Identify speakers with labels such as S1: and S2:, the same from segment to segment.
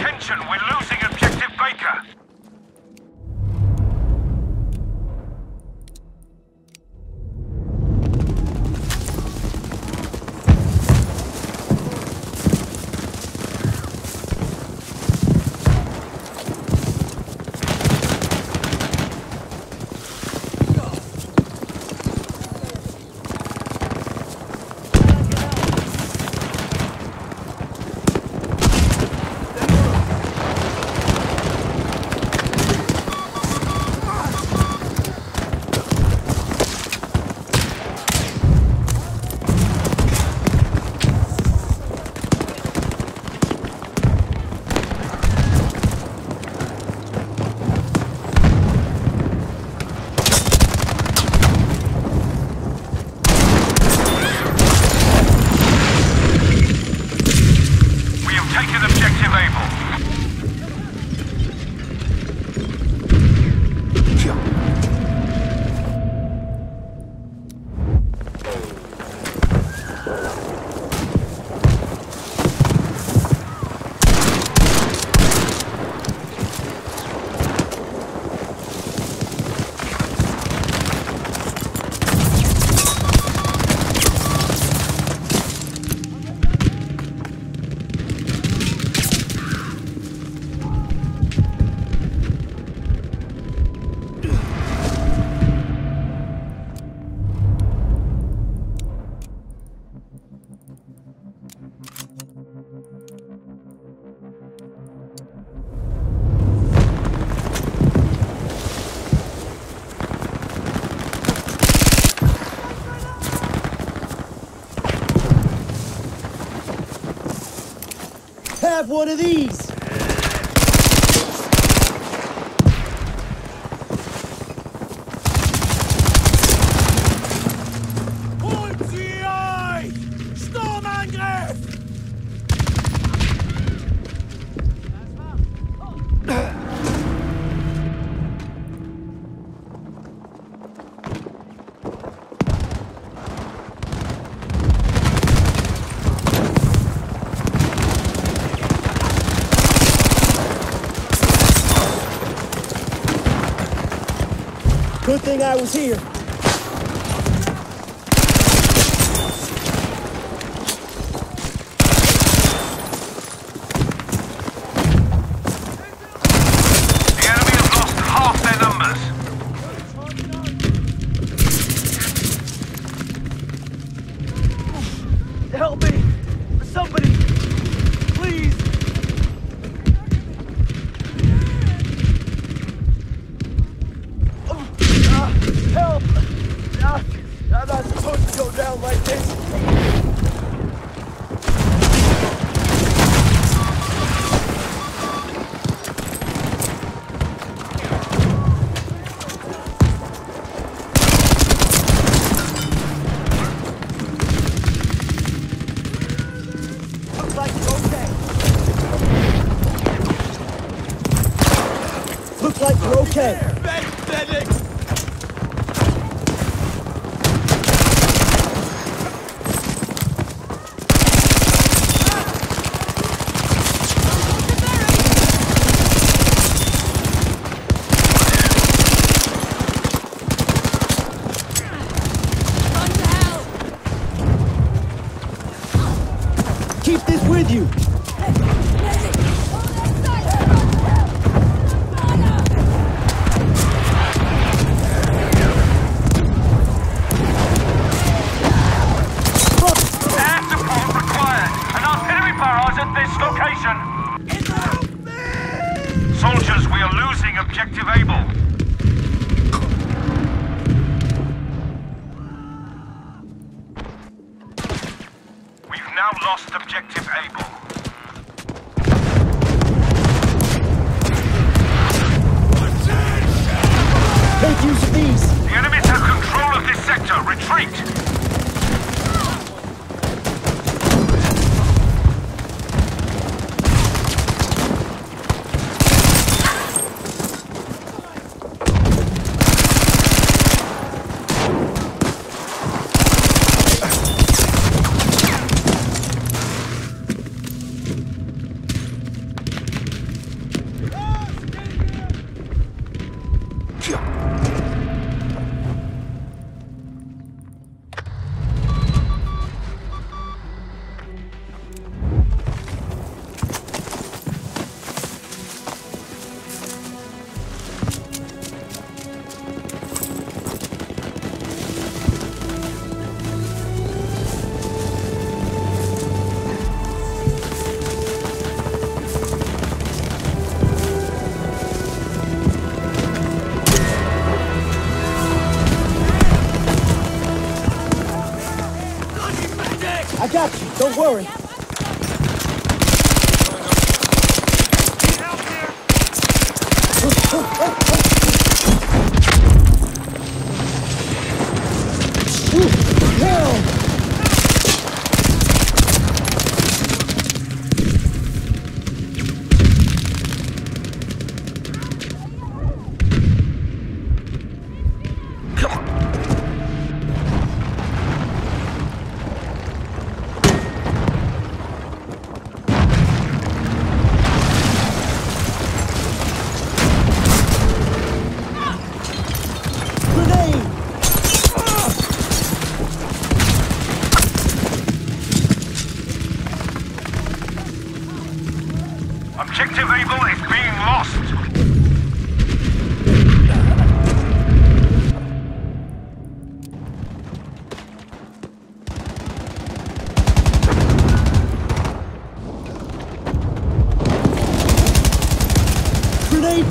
S1: Attention, we're losing objective.
S2: one of these. Good thing I was here. notwendig! enemies!
S1: The enemies have control of this sector! Retreat!
S2: I got you. Don't worry.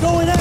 S2: going out.